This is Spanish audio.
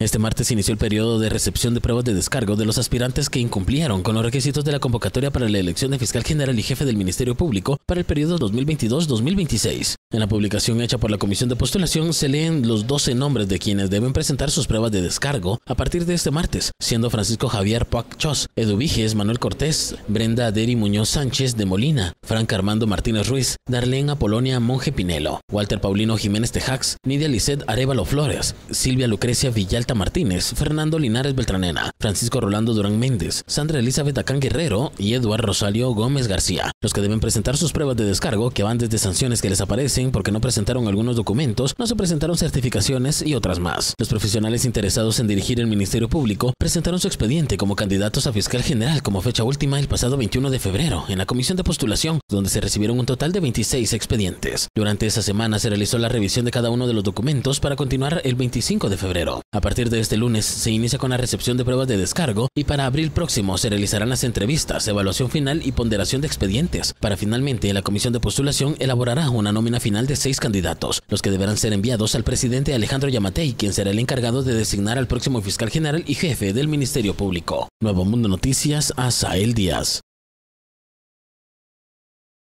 Este martes inició el periodo de recepción de pruebas de descargo de los aspirantes que incumplieron con los requisitos de la convocatoria para la elección de fiscal general y jefe del Ministerio Público para el periodo 2022-2026. En la publicación hecha por la Comisión de Postulación se leen los 12 nombres de quienes deben presentar sus pruebas de descargo a partir de este martes, siendo Francisco Javier Pac Chos, Edu Viges, Manuel Cortés, Brenda Aderi Muñoz Sánchez de Molina, Frank Armando Martínez Ruiz, Darlene Apolonia Monje Pinelo, Walter Paulino Jiménez Tejax, Nidia Lisset Arevalo Flores, Silvia Lucrecia Villalta Martínez, Fernando Linares Beltranena, Francisco Rolando Durán Méndez, Sandra Elizabeth Acán Guerrero y Eduardo Rosalio Gómez García, los que deben presentar sus pruebas de descargo que van desde sanciones que les aparecen porque no presentaron algunos documentos, no se presentaron certificaciones y otras más. Los profesionales interesados en dirigir el Ministerio Público presentaron su expediente como candidatos a fiscal general como fecha última el pasado 21 de febrero en la comisión de postulación, donde se recibieron un total de 26 expedientes. Durante esa semana se realizó la revisión de cada uno de los documentos para continuar el 25 de febrero. A partir de este lunes se inicia con la recepción de pruebas de descargo y para abril próximo se realizarán las entrevistas, evaluación final y ponderación de expedientes. Para finalmente la comisión de postulación elaborará una nómina final de seis candidatos, los que deberán ser enviados al presidente Alejandro Yamatei, quien será el encargado de designar al próximo fiscal general y jefe del Ministerio Público. Nuevo Mundo Noticias, Asael Díaz.